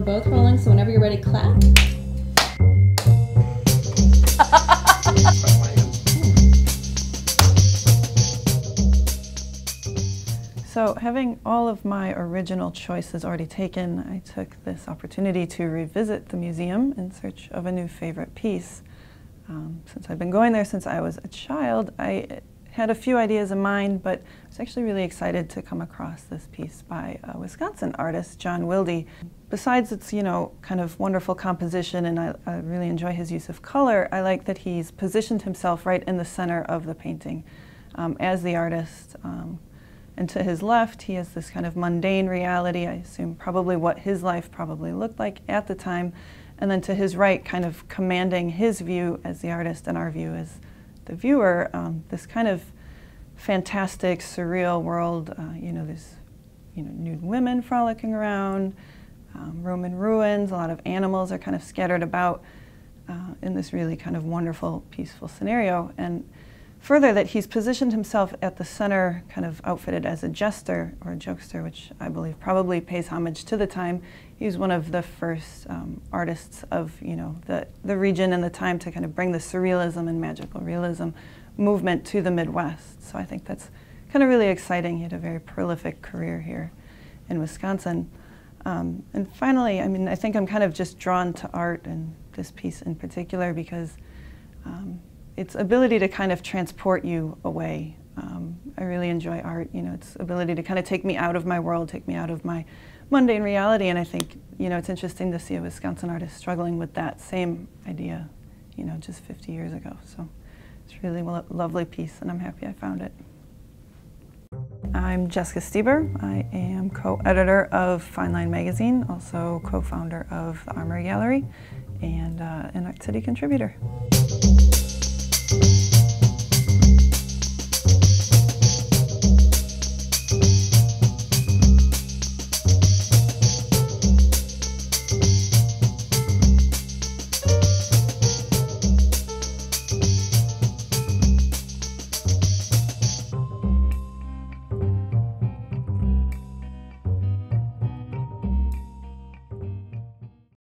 both rolling, so whenever you're ready, clap. So having all of my original choices already taken, I took this opportunity to revisit the museum in search of a new favorite piece. Um, since I've been going there since I was a child, I had a few ideas in mind, but I was actually really excited to come across this piece by a Wisconsin artist, John Wilde. Besides its, you know, kind of wonderful composition, and I, I really enjoy his use of color, I like that he's positioned himself right in the center of the painting um, as the artist. Um, and to his left, he has this kind of mundane reality, I assume probably what his life probably looked like at the time. And then to his right, kind of commanding his view as the artist and our view as the viewer, um, this kind of fantastic, surreal world. Uh, you know, there's you know, nude women frolicking around, um, Roman ruins, a lot of animals are kind of scattered about uh, in this really kind of wonderful, peaceful scenario. And Further, that he's positioned himself at the center, kind of outfitted as a jester or a jokester, which I believe probably pays homage to the time. He was one of the first um, artists of you know the, the region and the time to kind of bring the surrealism and magical realism movement to the Midwest. So I think that's kind of really exciting. He had a very prolific career here in Wisconsin. Um, and finally, I mean, I think I'm kind of just drawn to art and this piece in particular because um, its ability to kind of transport you away. Um, I really enjoy art, you know, its ability to kind of take me out of my world, take me out of my mundane reality, and I think, you know, it's interesting to see a Wisconsin artist struggling with that same idea, you know, just 50 years ago. So it's really a lovely piece, and I'm happy I found it. I'm Jessica Steeber. I am co-editor of Fine Line Magazine, also co-founder of the Armory Gallery, and uh, an Art City contributor.